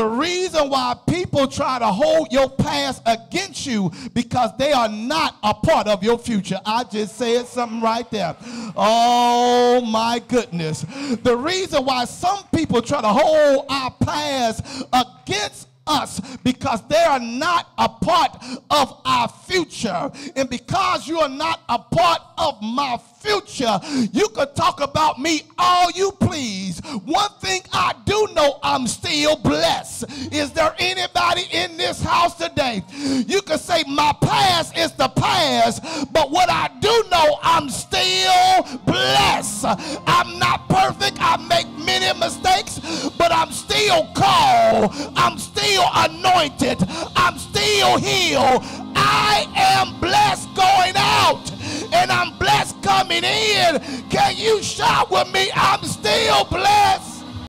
The reason why people try to hold your past against you because they are not a part of your future. I just said something right there. Oh my goodness. The reason why some people try to hold our past against us because they are not a part of our future. And because you are not a part of my future, you can talk about me all you please. One thing I do know I'm still blessed. Is there anybody in this house today? You can say my past is the past, but what I do know I'm still blessed. I'm not perfect. I make many mistakes, but I'm still called. I'm still anointed. I'm still healed. I am blessed going out and I'm blessed coming in. Can you shout with me? I'm still.